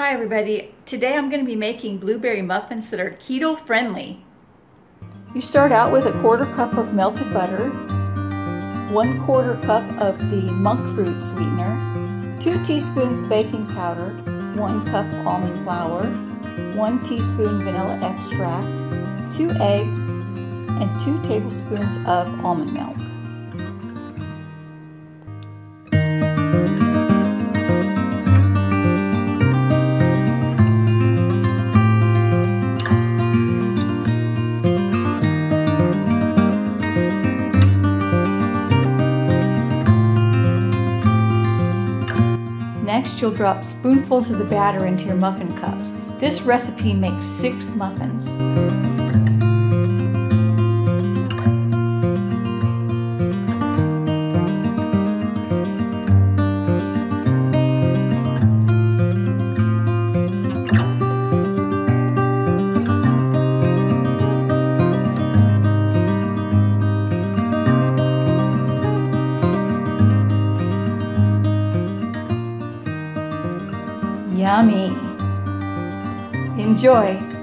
Hi everybody. Today I'm going to be making blueberry muffins that are keto friendly. You start out with a quarter cup of melted butter, one quarter cup of the monk fruit sweetener, two teaspoons baking powder, one cup almond flour, one teaspoon vanilla extract, two eggs, and two tablespoons of almond milk. Next, you'll drop spoonfuls of the batter into your muffin cups. This recipe makes six muffins. Yummy. Enjoy.